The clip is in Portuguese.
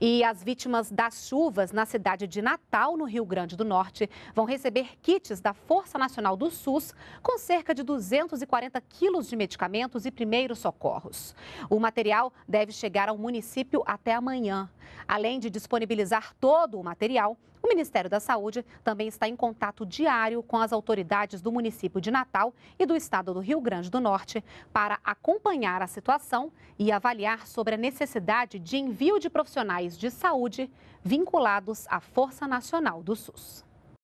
E as vítimas das chuvas na cidade de Natal, no Rio Grande do Norte, vão receber kits da Força Nacional do SUS com cerca de 240 quilos de medicamentos e primeiros socorros. O material deve chegar ao município até amanhã. Além de disponibilizar todo o material, o Ministério da Saúde também está em contato diário com as autoridades do município de Natal e do estado do Rio Grande do Norte para acompanhar a situação e avaliar sobre a necessidade de envio de profissionais de saúde vinculados à Força Nacional do SUS.